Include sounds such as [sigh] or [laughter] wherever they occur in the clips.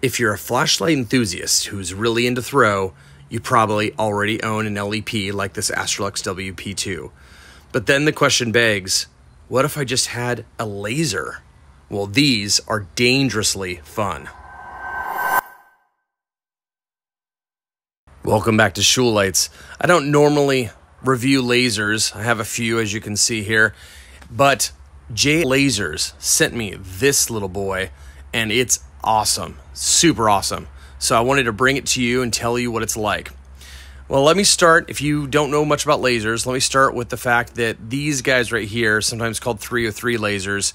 If you're a flashlight enthusiast who's really into throw, you probably already own an LEP like this Astrolux WP2. But then the question begs what if I just had a laser? Well, these are dangerously fun. Welcome back to Cheule Lights. I don't normally review lasers. I have a few, as you can see here, but J Lasers sent me this little boy, and it's awesome, super awesome. So I wanted to bring it to you and tell you what it's like. Well, let me start. If you don't know much about lasers, let me start with the fact that these guys right here, sometimes called 303 lasers,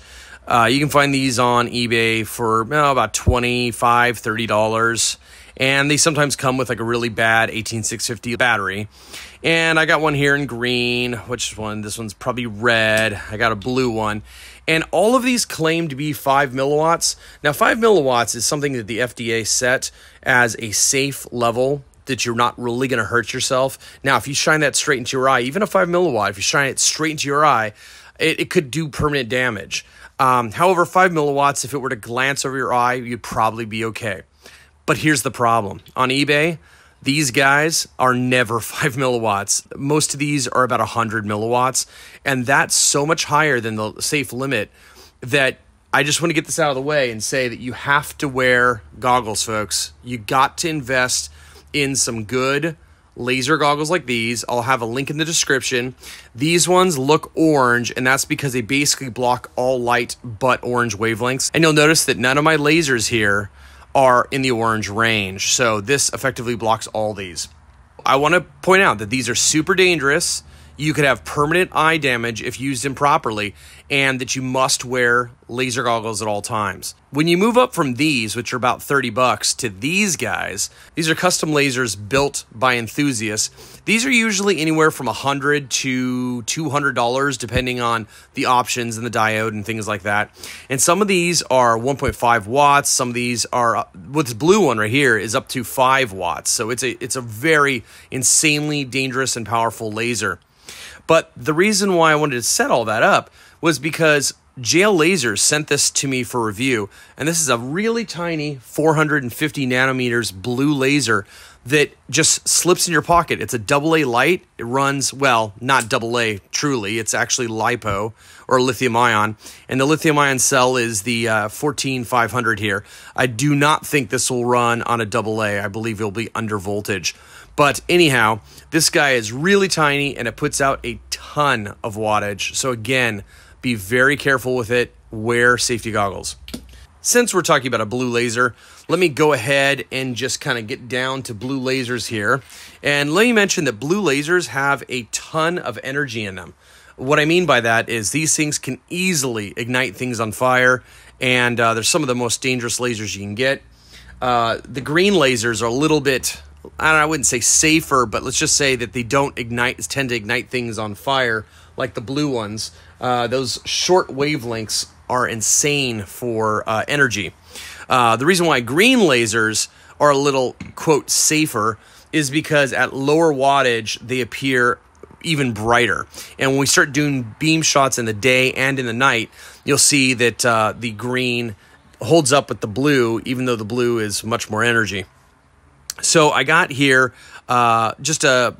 uh, you can find these on eBay for about $25, $30 and they sometimes come with like a really bad 18650 battery. And I got one here in green, which one? This one's probably red. I got a blue one. And all of these claim to be 5 milliwatts. Now, 5 milliwatts is something that the FDA set as a safe level that you're not really going to hurt yourself. Now, if you shine that straight into your eye, even a 5 milliwatt, if you shine it straight into your eye, it, it could do permanent damage. Um, however, 5 milliwatts, if it were to glance over your eye, you'd probably be okay. But here's the problem on eBay, these guys are never [laughs] 5 milliwatts. Most of these are about 100 milliwatts. And that's so much higher than the safe limit that I just want to get this out of the way and say that you have to wear goggles, folks. You got to invest in some good laser goggles like these. I'll have a link in the description. These ones look orange, and that's because they basically block all light but orange wavelengths. And you'll notice that none of my lasers here are in the orange range. So this effectively blocks all these. I want to point out that these are super dangerous. You could have permanent eye damage if used improperly, and that you must wear laser goggles at all times. When you move up from these, which are about 30 bucks, to these guys, these are custom lasers built by enthusiasts. These are usually anywhere from 100 to $200 depending on the options and the diode and things like that. And some of these are 1.5 watts, some of these are uh, with this blue one right here is up to 5 watts. So it's a it's a very insanely dangerous and powerful laser. But the reason why I wanted to set all that up was because JL Lasers sent this to me for review, and this is a really tiny 450 nanometers blue laser that just slips in your pocket. It's a double A light. It runs, well, not double A truly, it's actually LiPo or lithium ion. And the lithium ion cell is the uh, 14500 here. I do not think this will run on a double A. I believe it'll be under voltage. But anyhow, this guy is really tiny and it puts out a ton of wattage. So again, be very careful with it. Wear safety goggles. Since we're talking about a blue laser, let me go ahead and just kind of get down to blue lasers here. And let me mention that blue lasers have a ton of energy in them. What I mean by that is these things can easily ignite things on fire, and uh, they're some of the most dangerous lasers you can get. Uh, the green lasers are a little bit I, know, I wouldn't say safer, but let's just say that they don't ignite, tend to ignite things on fire like the blue ones. Uh, those short wavelengths are insane for uh, energy. Uh, the reason why green lasers are a little, quote, safer is because at lower wattage, they appear even brighter. And when we start doing beam shots in the day and in the night, you'll see that uh, the green holds up with the blue, even though the blue is much more energy. So I got here uh, just a,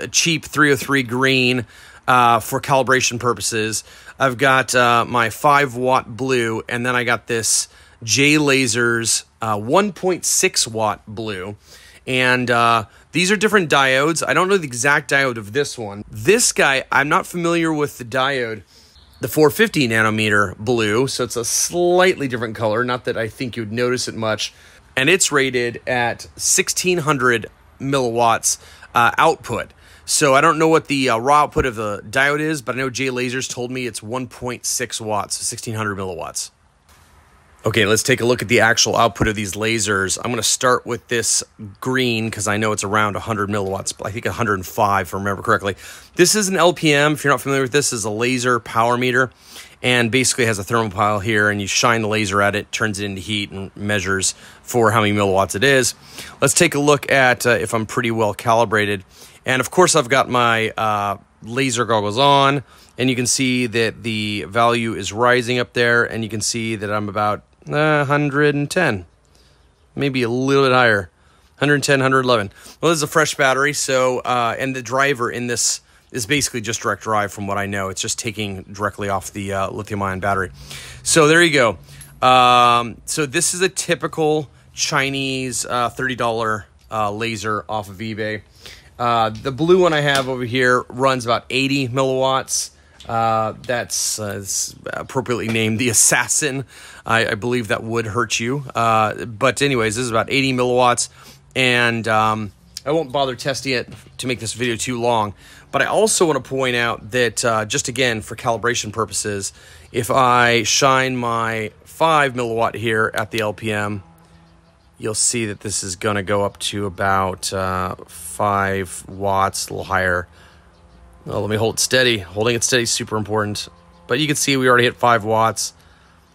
a, cheap 303 green uh, for calibration purposes. I've got uh, my 5 watt blue, and then I got this J Lasers uh, 1.6 watt blue. And uh, these are different diodes. I don't know the exact diode of this one. This guy, I'm not familiar with the diode the 450 nanometer blue, so it's a slightly different color. Not that I think you'd notice it much and it's rated at 1600 milliwatts uh, output. So I don't know what the uh, raw output of the diode is, but I know J Lasers told me it's 1.6 watts, 1600 milliwatts. Okay, let's take a look at the actual output of these lasers. I'm going to start with this green because I know it's around 100 milliwatts. I think 105, if I remember correctly. This is an LPM. If you're not familiar with this, is a laser power meter and basically has a thermopile here and you shine the laser at it turns it into heat and measures for how many milliwatts it is let's take a look at uh, if i'm pretty well calibrated and of course i've got my uh, laser goggles on and you can see that the value is rising up there and you can see that i'm about uh, 110 maybe a little bit higher. 110, 111. Well, this is a fresh battery, so uh, and the driver in this is basically just direct drive from what I know. It's just taking directly off the uh, lithium ion battery. So there you go. Um, so this is a typical Chinese uh, $30 uh, laser off of eBay. Uh, the blue one I have over here runs about 80 milliwatts. Uh, that's uh, appropriately named the Assassin. I, I, believe that would hurt you. Uh, but, anyways, this is about 80 milliwatts. And um, I won't bother testing it to make this video too long. But I also want to point out that, uh, just again, for calibration purposes, if I shine my 5 milliwatt here at the LPM, you'll see that this is going to go up to about uh, 5 watts, a little higher. Let me hold it steady. Holding it steady is super important. But you can see we already hit 5 watts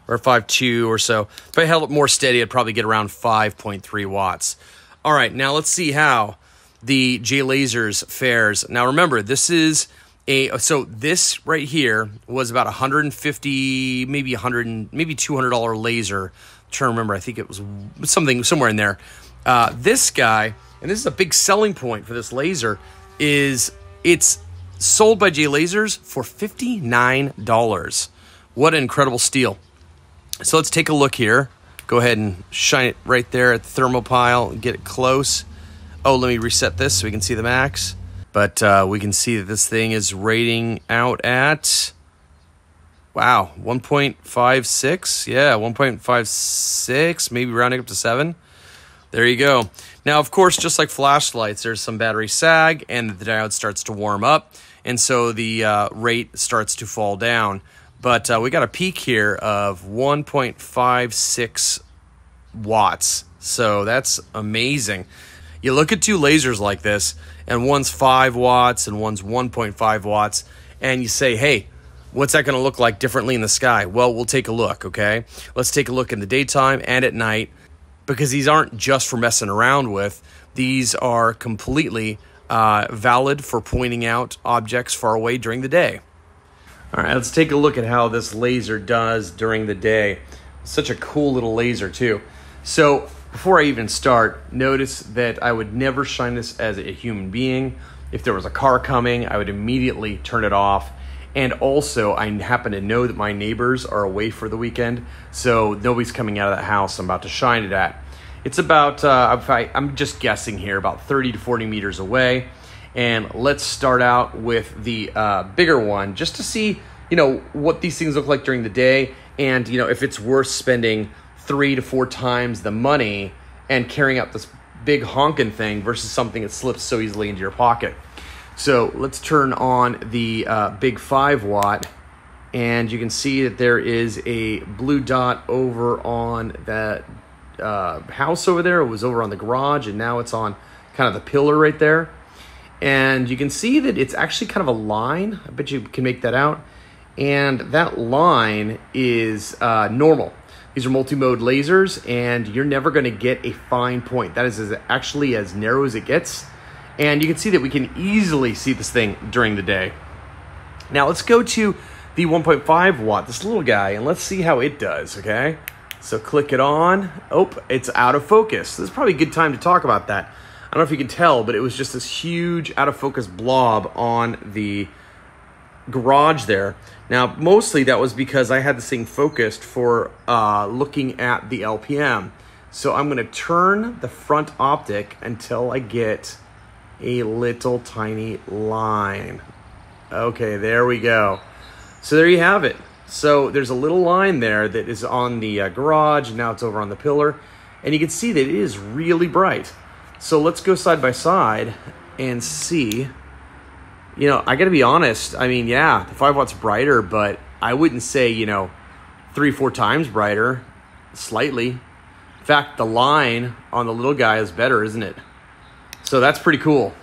or 5.2 or so. If I held it more steady, I'd probably get around 5.3 watts. All right, now let's see how the J Lasers fares. Now remember, this is a so this right here was about 150, maybe 100, maybe 200 dollar laser. I'm trying to remember, I think it was something somewhere in there. Uh, this guy, and this is a big selling point for this laser, is it's sold by J Lasers for $59. What an incredible steal. So let's take a look here. Go ahead and shine it right there at the thermopile, get it close. Oh, let me reset this so we can see the max. But uh, we can see that this thing is rating out at, wow, 1.56. Yeah, 1.56, maybe rounding up to 7. There you go. Now, of course, just like flashlights, there's some battery sag and the diode starts to warm up and so the uh, rate starts to fall down. But uh, we got a peak here of 1.56 watts. So that's amazing. You look at two lasers like this, and one's 5 watts and one's 1.5 watts, and you say, hey, what's that going to look like differently in the sky? Well, we'll take a look, okay? Let's take a look in the daytime and at night because these aren't just for messing around with, these are completely uh, valid for pointing out objects far away during the day. All right, let's take a look at how this laser does during the day. Such a cool little laser, too. So, before I even start, notice that I would never shine this as a human being. If there was a car coming, I would immediately turn it off. And also, I happen to know that my neighbors are away for the weekend, so nobody's coming out of that house I'm about to shine it at. It's about, uh, I, I'm just guessing here, about 30 to 40 meters away. And let's start out with the uh, bigger one just to see, you know, what these things look like during the day and, you know, if it's worth spending three to four times the money and carrying out this big honking thing versus something that slips so easily into your pocket. So let's turn on the uh, big 5 watt and you can see that there is a blue dot over on that uh, house over there. It was over on the garage, and now it's on kind of the pillar right there. And you can see that it's actually kind of a line. I bet you can make that out. And that line is uh, normal. These are multi-mode lasers, and you're never going to get a fine point. That is as actually as narrow as it gets. And you can see that we can easily see this thing during the day. Now let's go to the 1.5 watt, this little guy, and let's see how it does, okay? So click it on. Oh, it's out of focus. This is probably a good time to talk about that. I don't know if you can tell, but it was just this huge out of focus blob on the garage there. Now, mostly that was because I had this thing focused for uh, looking at the LPM. So I'm going to turn the front optic until I get a little tiny line. Okay, there we go. So there you have it. So there's a little line there that is on the uh, garage, and now it's over on the pillar. And you can see that it is really bright. So let's go side by side and see. You know, I got to be honest. I mean, yeah, the 5 watts brighter, but I wouldn't say, you know, three, four times brighter, slightly. In fact, the line on the little guy is better, isn't it? So that's pretty cool.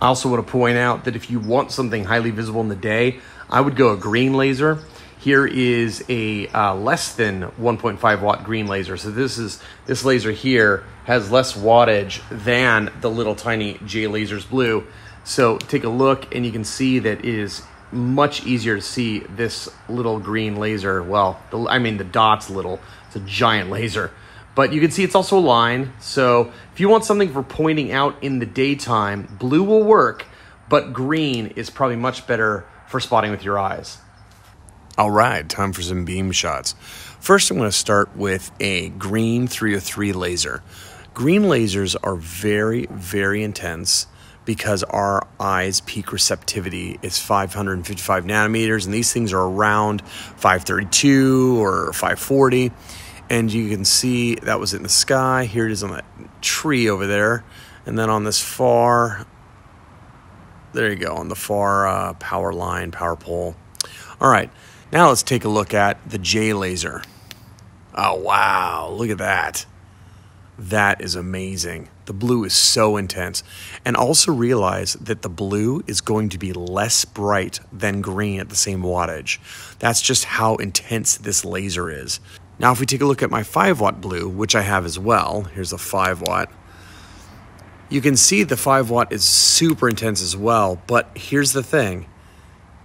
I also want to point out that if you want something highly visible in the day, I would go a green laser. Here is a uh, less than 1.5 watt green laser. So this is this laser here has less wattage than the little tiny J Lasers Blue. So take a look and you can see that it is much easier to see this little green laser. Well, the, I mean the dot's little. It's a giant laser. But you can see it's also a line. So if you want something for pointing out in the daytime, blue will work, but green is probably much better for spotting with your eyes. All right, time for some beam shots. First, I'm going to start with a green 303 laser. Green lasers are very, very intense because our eye's peak receptivity is 555 nanometers, and these things are around 532 or 540. And you can see that was in the sky. Here it is on that tree over there. And then on this far, there you go, on the far uh, power line, power pole. All right, now let's take a look at the J laser. Oh, wow, look at that. That is amazing. The blue is so intense. And also realize that the blue is going to be less bright than green at the same wattage. That's just how intense this laser is. Now, if we take a look at my 5 watt blue, which I have as well, here's a 5 watt, you can see the 5 watt is super intense as well. But here's the thing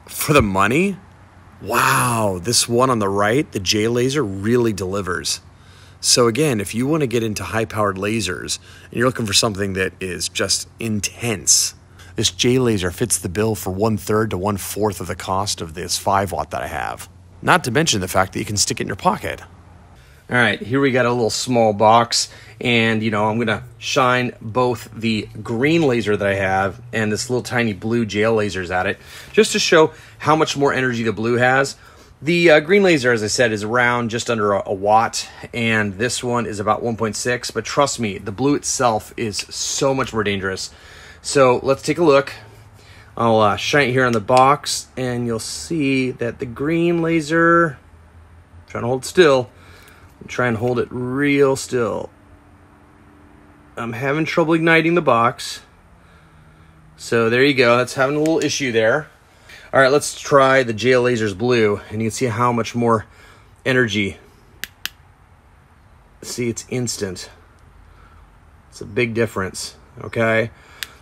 for the money, wow, this one on the right, the J laser, really delivers. So again, if you want to get into high-powered lasers and you're looking for something that is just intense, this J laser fits the bill for one third to one fourth of the cost of this five watt that I have. Not to mention the fact that you can stick it in your pocket. All right, here we got a little small box, and you know I'm gonna shine both the green laser that I have and this little tiny blue JL Lasers at it, just to show how much more energy the blue has. The uh, green laser, as I said, is around just under a, a, watt, and this one is about 1.6. But trust me, the blue itself is so much more dangerous. So let's take a look. I'll uh, shine it here on the box, and you'll see that the green laser, trying to hold still, try and hold it real still. I'm having trouble igniting the box. So there you go, that's having a little issue there. All right, let's try the JL Lasers Blue, and you can see how much more energy. See, it's instant. It's a big difference, okay?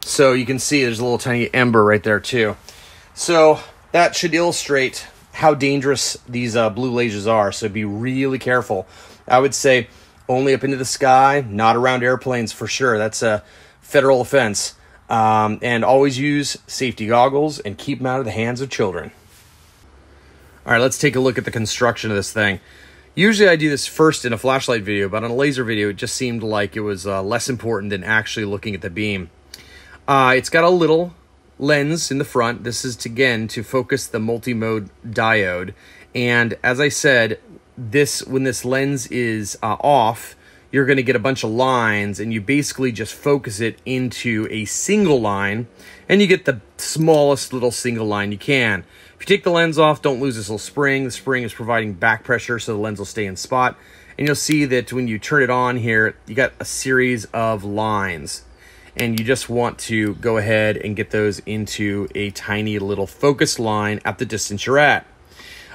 So you can see there's a little tiny ember right there too. So that should illustrate how dangerous these uh, blue lasers are. So be really careful. I would say only up into the sky, not around airplanes for sure. That's a federal offense. Um, and always use safety goggles and keep them out of the hands of children. All right, let's take a look at the construction of this thing. Usually I do this first in a flashlight video, but on a laser video, it just seemed like it was uh, less important than actually looking at the beam. Uh, it's got a little lens in the front. This is, to, again, to focus the multi-mode diode. And as I said, this when this lens is uh, off, you're going to get a bunch of lines and you basically just focus it into a single line and you get the smallest little single line you can. If you take the lens off, don't lose this little spring. The spring is providing back pressure so the lens will stay in spot. And you'll see that when you turn it on here, you got a series of lines. And you just want to go ahead and get those into a tiny little focus line at the distance you're at.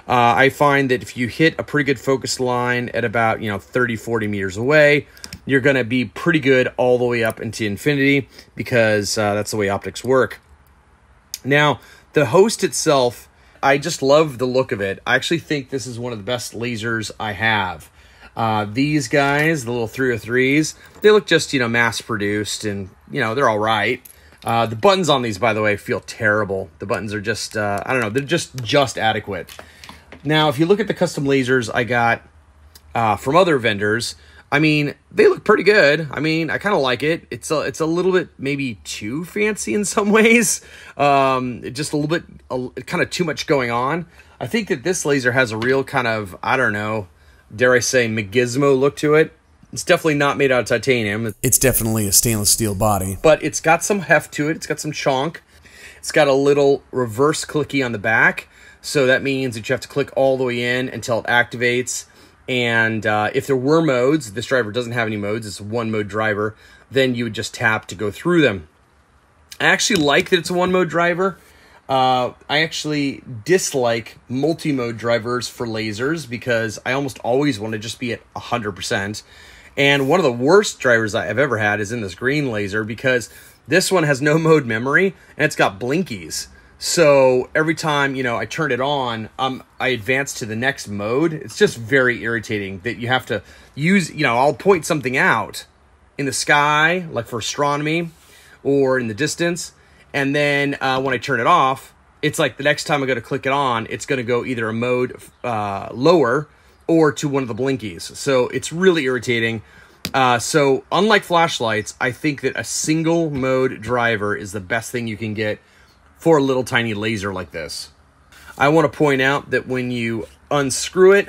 Uh, I find that if you hit a pretty good focus line at about, you know, 30, 40 meters away, you're going to be pretty good all the way up into infinity because uh, that's the way optics work. Now, the host itself, I just love the look of it. I actually think this is one of the best lasers I have. Uh, these guys, the little 303s, they look just, you know, mass produced and, you know, they're all right. Uh, the buttons on these, by the way, feel terrible. The buttons are just, uh, I don't know, they're just, just adequate. Now, if you look at the custom lasers I got uh, from other vendors, I mean, they look pretty good. I mean, I kind of like it. It's a, it's a little bit maybe too fancy in some [laughs] ways. Um, just a little bit, kind of too much going on. I think that this laser has a real kind of, I don't know, dare I say, McGizmo look to it. It's definitely not made out of titanium. It's definitely a stainless steel body. But it's got some heft to it. It's got some chonk. It's got a little reverse clicky on the back. So that means that you have to click all the way in until it activates. And uh, if there were modes, this driver doesn't have any modes, it's a one mode driver, then you would just tap to go through them. I actually like that it's a one mode driver. Uh, I actually dislike multi mode drivers for lasers because I almost always want to just be at 100%. And one of the worst drivers I've ever had is in this green laser because this one has no [laughs] mode memory and it's got blinkies. So every time you know I turn it on, um, I advance to the next mode. It's just very irritating that you have to use. You know, I'll point something out in the sky, like for astronomy, or in the distance, and then uh, when I turn it off, it's like the next time I go to click it on, it's going to go either a mode uh, lower or to one of the blinkies. So it's really irritating. Uh, so unlike flashlights, I think that a single mode driver is the best thing you can get for a little tiny laser like this. I want to point out that when you unscrew it,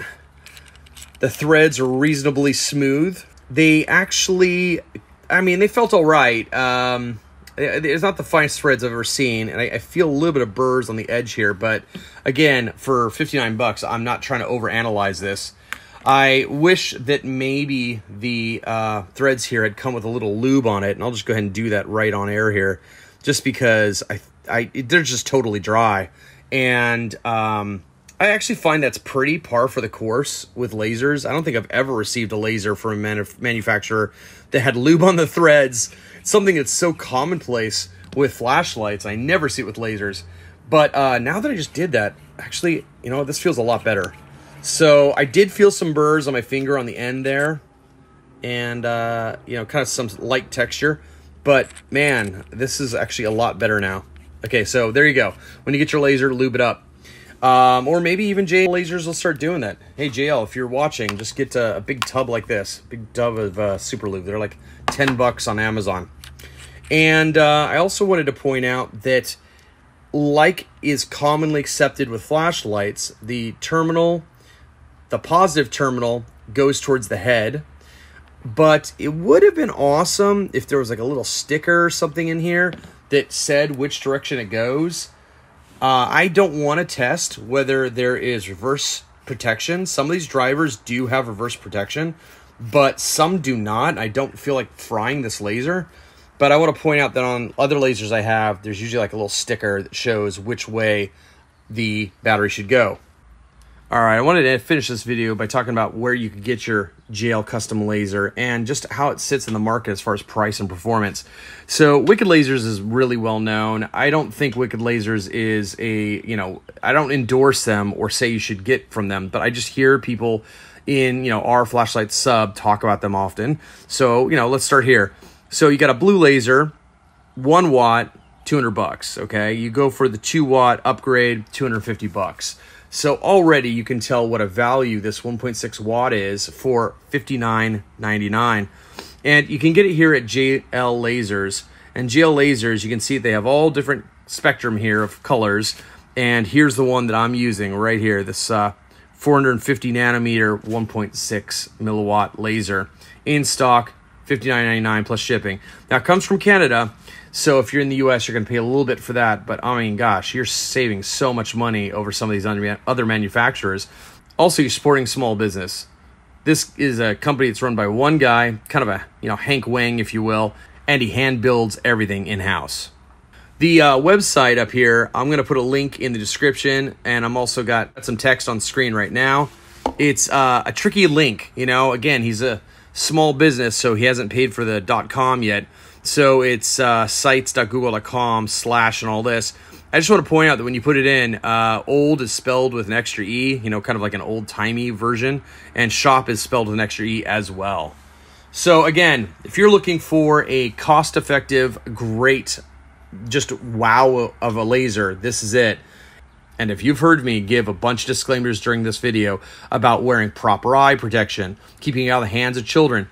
the threads are reasonably smooth. They actually, I mean, they felt all right. Um, it's not the finest threads I've ever seen, and I, I, feel a little bit of burrs on the edge here. But again, for 59 bucks, I'm not trying to overanalyze this. I wish that maybe the uh, threads here had come with a little lube on it, and I'll just go ahead and do that right on air here, just because I, I they're just totally dry, and um, I actually find that's pretty par for the course with lasers. I don't think I've ever received a laser from a manuf- manufacturer that had lube on the threads something that's so commonplace with flashlights. I never see it with lasers. But uh, now that I just did that, actually, you know, this feels a lot better. So I did feel some burrs on my finger on the end there, and uh, you know, kind of some light texture. But man, this is actually a lot better now. Okay, so there you go. When you get your laser, lube it up. Um, or maybe even JL Lasers will start doing that. Hey JL, if you're watching, just get a, a big tub like this, big tub of uh, super lube. They're like ten bucks on Amazon. And uh, I also wanted to point out that, like is commonly accepted with flashlights, the terminal, the positive terminal, goes towards the head. But it would have been awesome if there was like a little sticker or something in here that said which direction it goes. Uh, I don't want to test whether there is reverse protection. Some of these drivers do have reverse protection, but some do not. I don't feel like frying this laser. But I want to point out that on other lasers I have, there's usually like a little sticker that shows which way the battery should go. All right, I wanted to finish this video by talking about where you could get your JL custom laser and just how it sits in the market as far as price and performance. So, Wicked Lasers is really well known. I don't think Wicked Lasers is a, you know, I don't endorse them or say you should get from them, but I just hear people in, you know, our flashlight sub talk about them often. So, you know, let's start here. So you got a blue laser, one watt, 200 bucks. Okay. You go for the two watt upgrade, 250 bucks. So already you can tell what a value this 1.6 watt is for 59.99. And you can get it here at JL Lasers. And JL Lasers, you can see they have all different spectrum here of colors. And here's the one that I'm using right here, this uh, 450 nanometer 1.6 milliwatt laser in stock $59.99 plus shipping. Now, it comes from Canada, so if you're in the US, you're going to pay a little bit for that. But I mean, gosh, you're saving so much money over some of these other manufacturers. Also, you're supporting small business. This is a company that's run by one guy, kind of a you know Hank Wang, if you will, and he hand builds everything in house. The uh, website up here, I'm going to put a link in the description, and I'm also got some text on screen right now. It's uh, a tricky link, you know. Again, he's a small business, so he hasn't paid for the dot .com yet. So it's uh, sites.google.com slash and all this. I just want to point out that when you put it in, uh, old is spelled with an extra E, you know, kind of like an old timey version, and shop is spelled with an extra E as well. So again, if you're looking for a cost effective, great, just wow of a laser, this is it. And if you've heard me give a bunch of disclaimers during this video about wearing proper eye protection, keeping it out of the hands of children,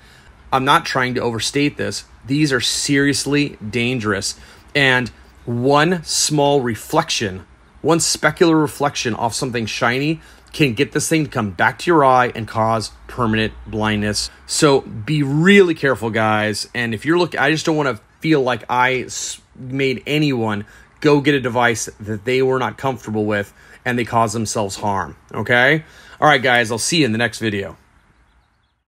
I'm not trying to overstate this. These are seriously dangerous. And one small reflection, one specular reflection off something shiny can get this thing to come back to your eye and cause permanent blindness. So be really careful, guys. And if you're looking, I just don't want to feel like I made anyone go get a device that they were not comfortable with and they cause themselves harm. Okay? All right, guys, I'll see you in the next video.